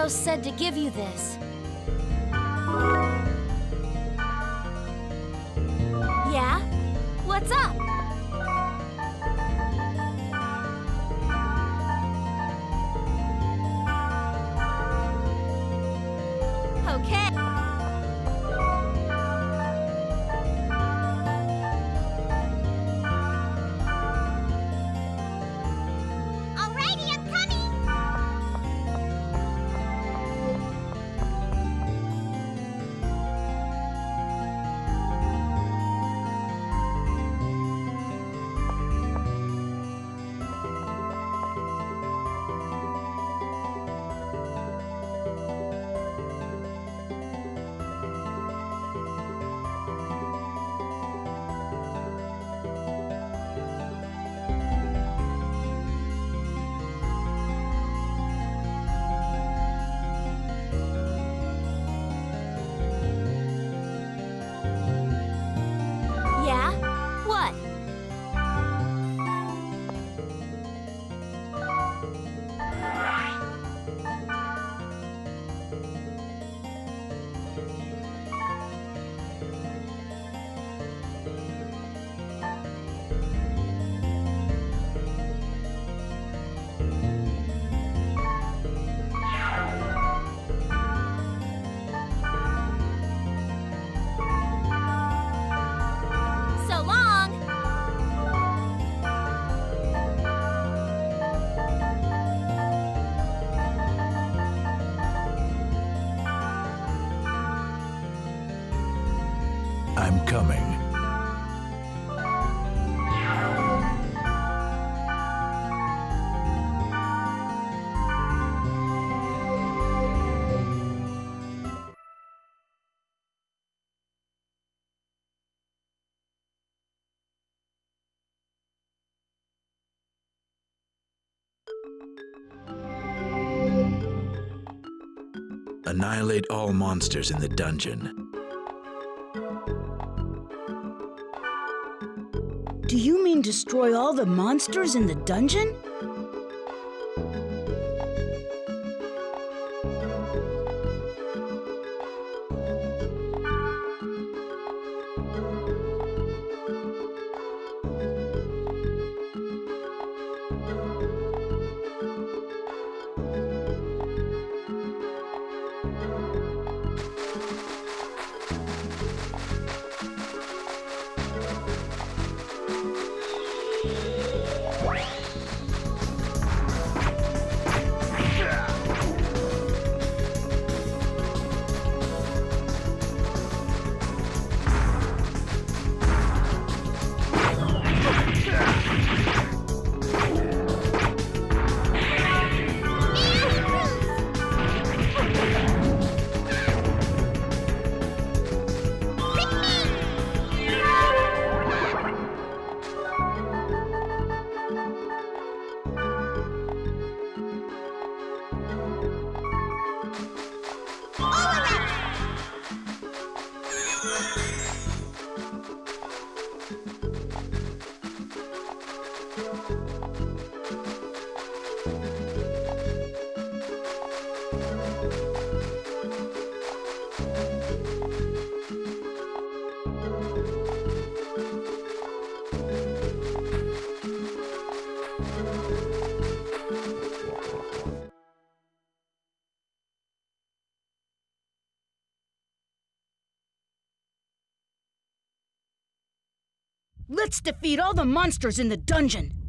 Leo said to give you this. Yeah? What's up? Annihilate all monsters in the dungeon. Do you mean destroy all the monsters in the dungeon? Let's defeat all the monsters in the dungeon.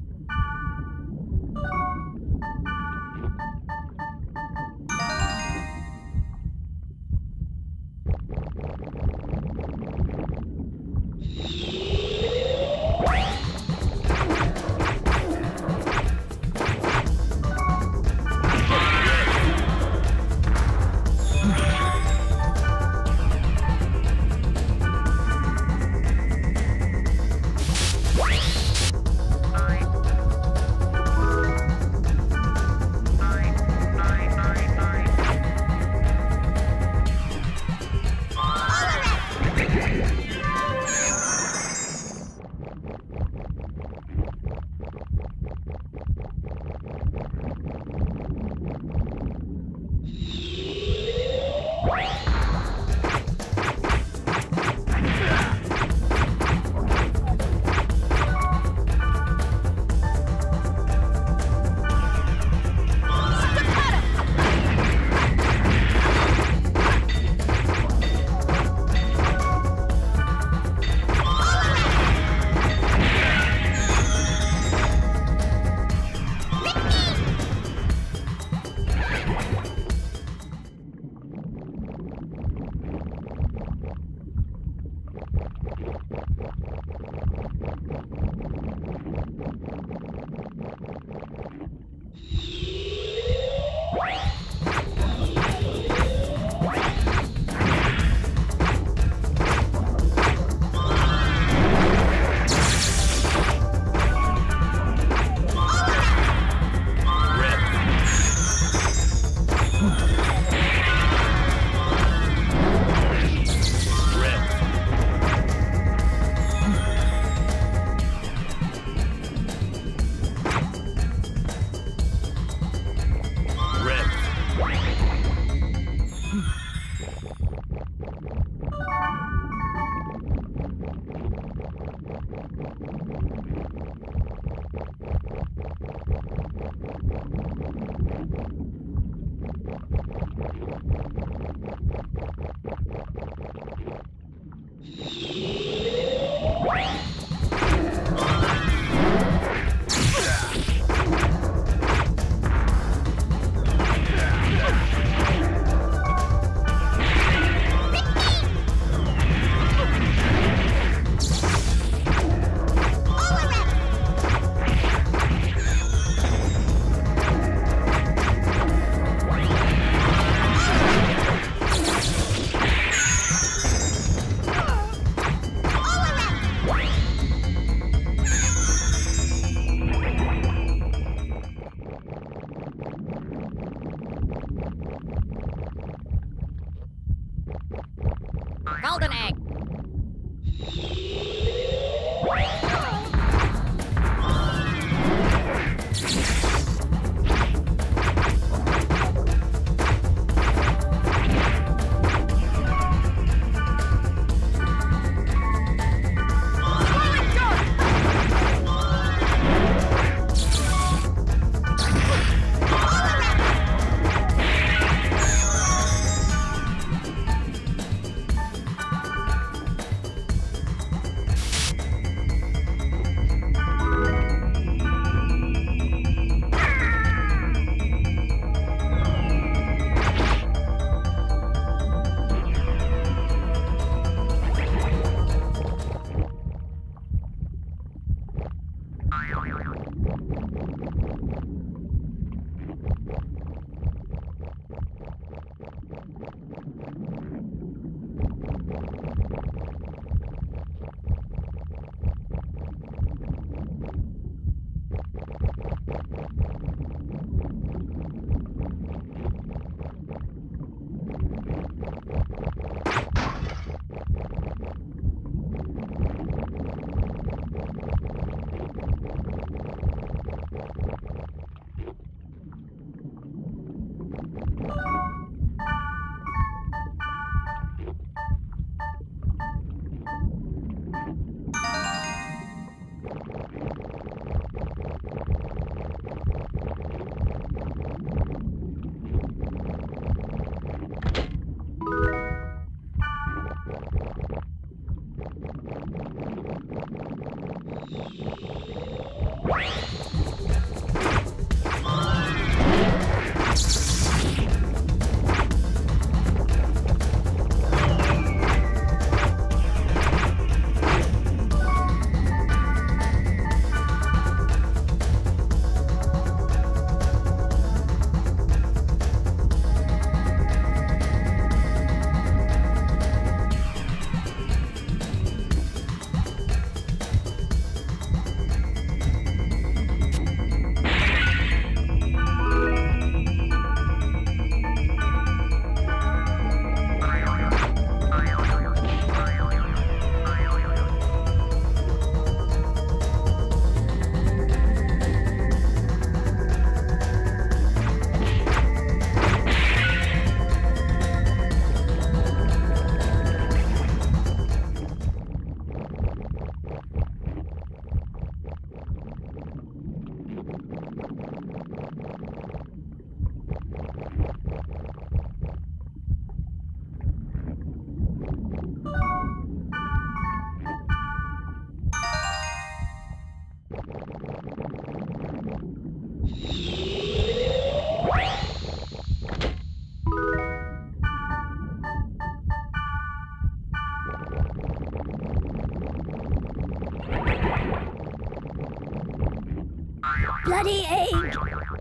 Bloody age!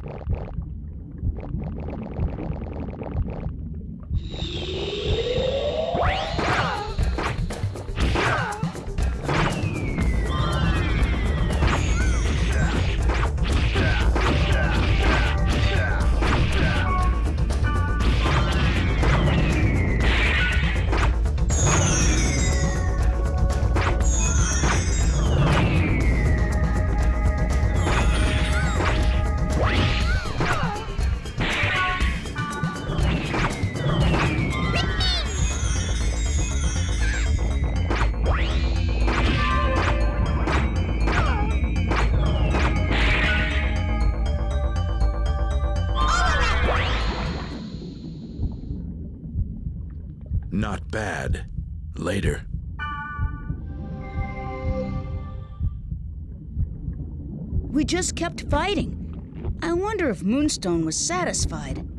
Kept fighting. I wonder if Moonstone was satisfied.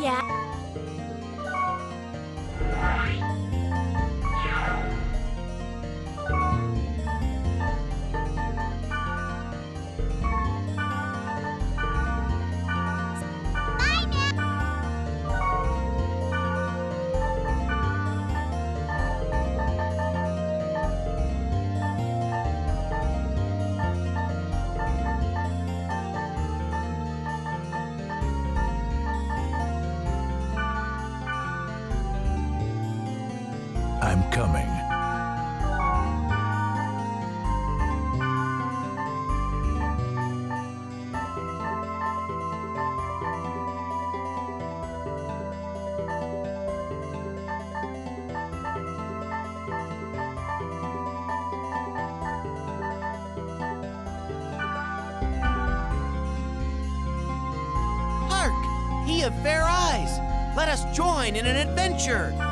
Yeah. In an adventure!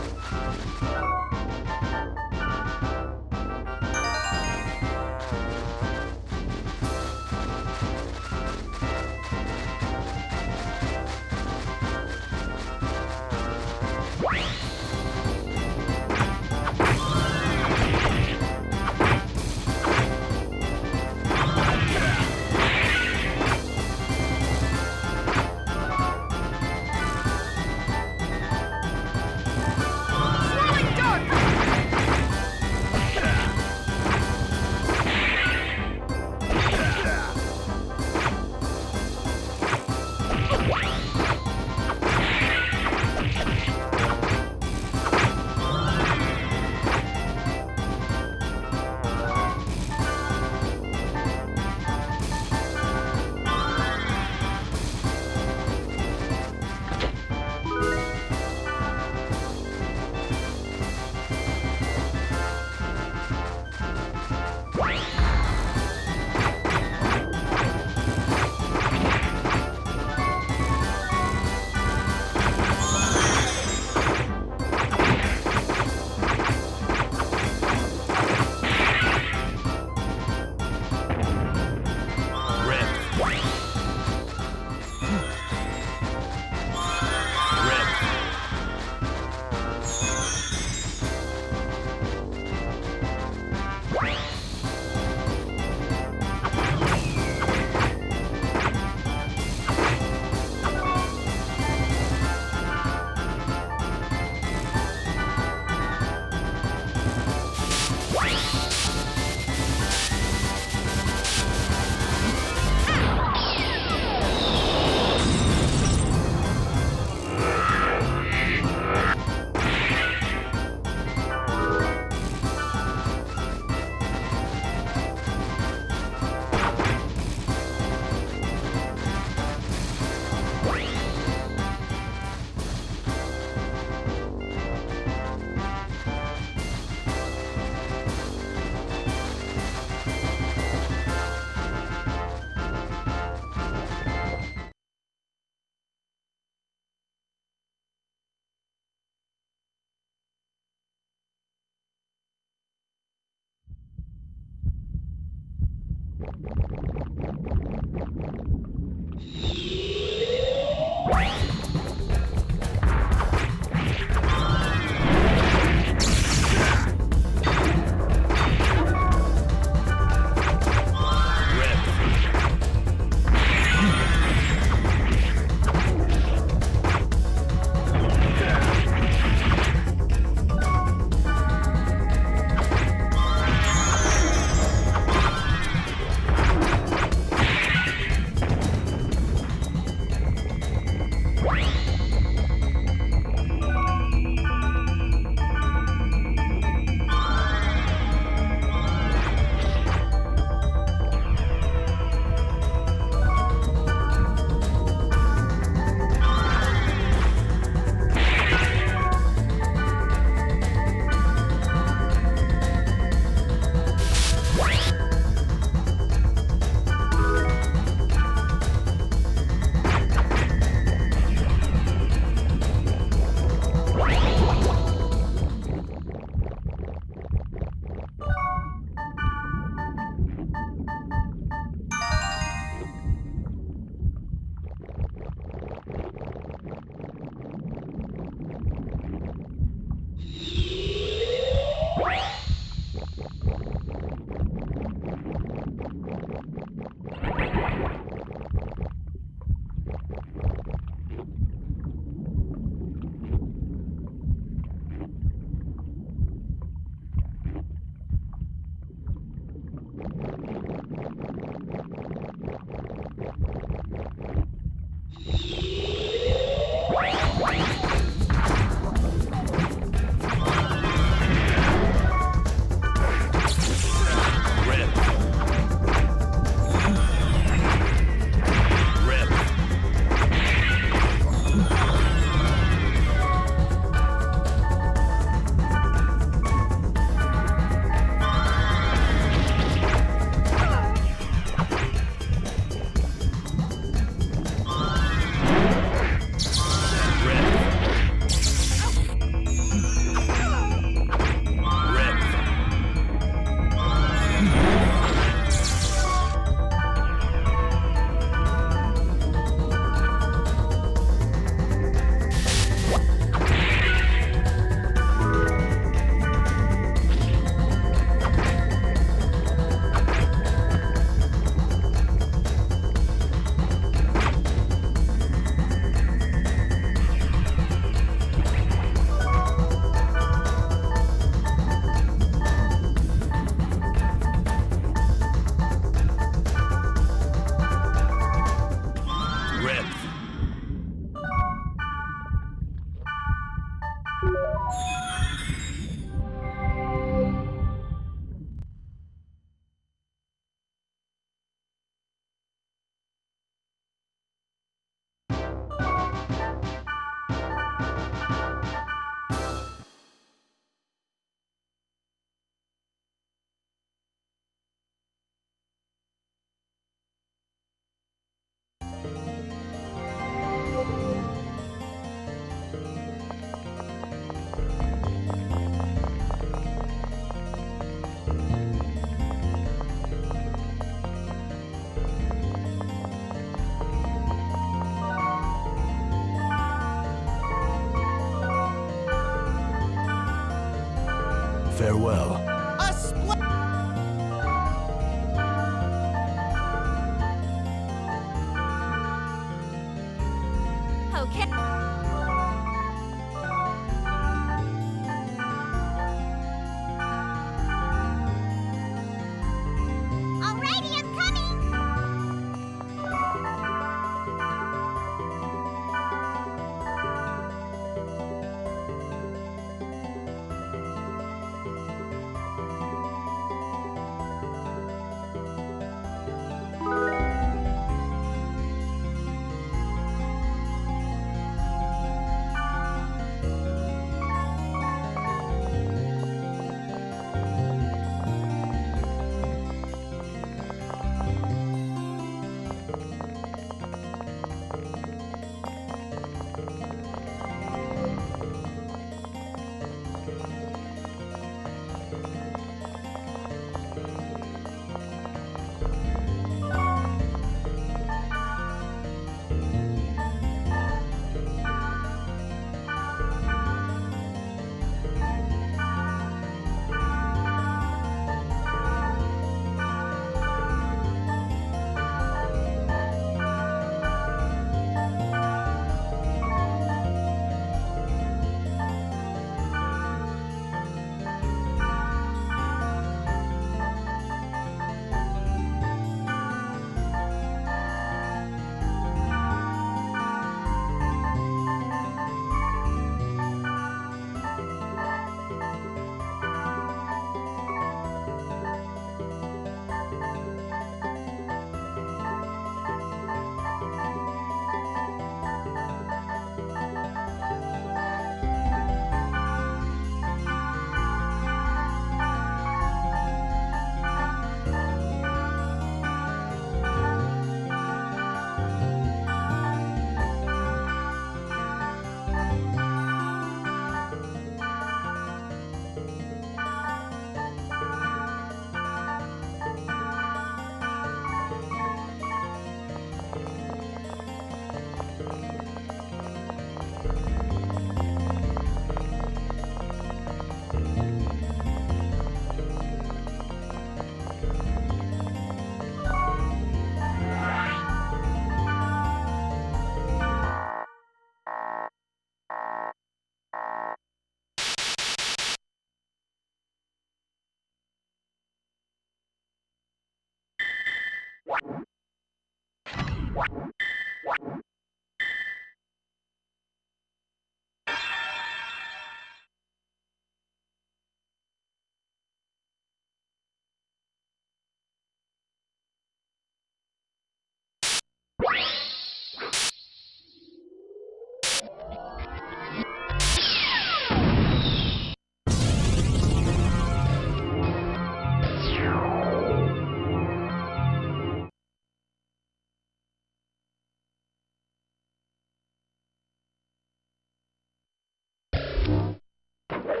Noise?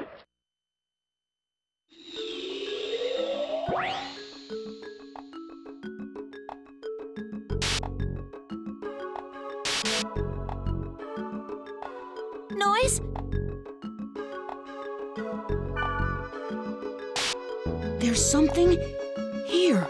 There's something here.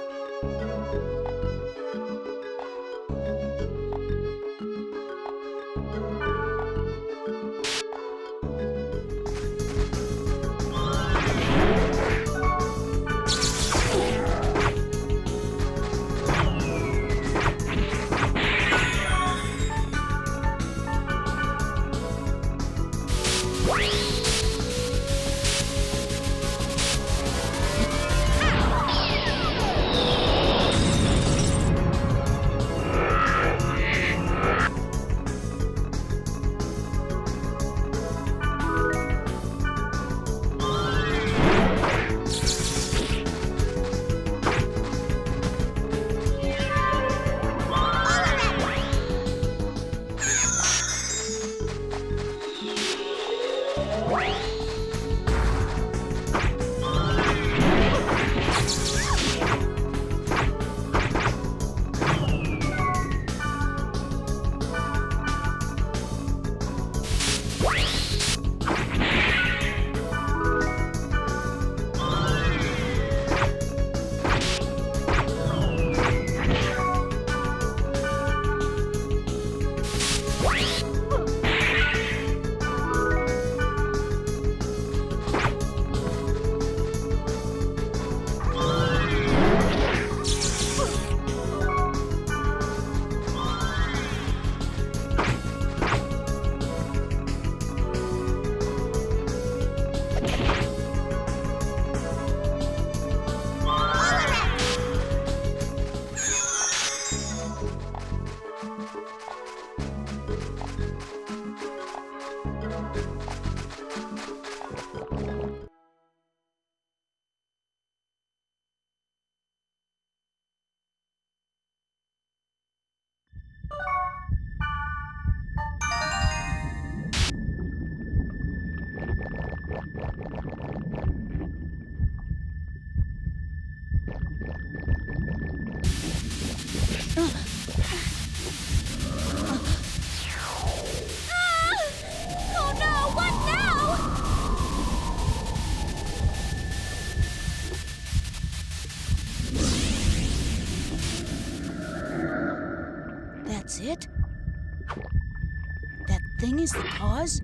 Is the cause?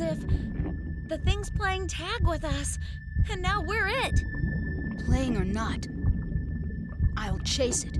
As if the thing's playing tag with us, and now we're it. Playing or not, I'll chase it.